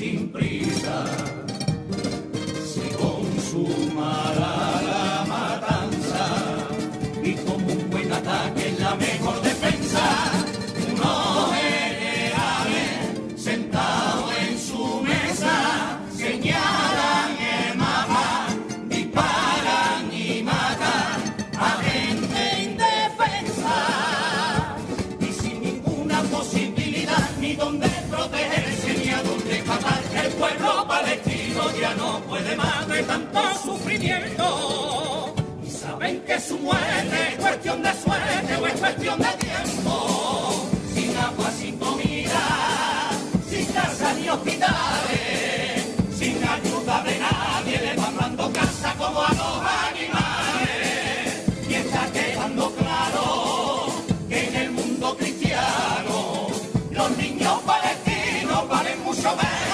sin prisa se consumará la matanza y como un buen ataque es la mejor defensa. Unos generales sentado en su mesa señalan el mapa, disparan y matan a gente indefensa y sin ninguna posibilidad ni donde y saben que su muerte es cuestión de suerte o es cuestión de tiempo. Sin agua, sin comida, sin casa ni hospitales, sin ayuda de nadie, le van dando casa como a los animales. Y está quedando claro que en el mundo cristiano los niños palestinos valen mucho menos.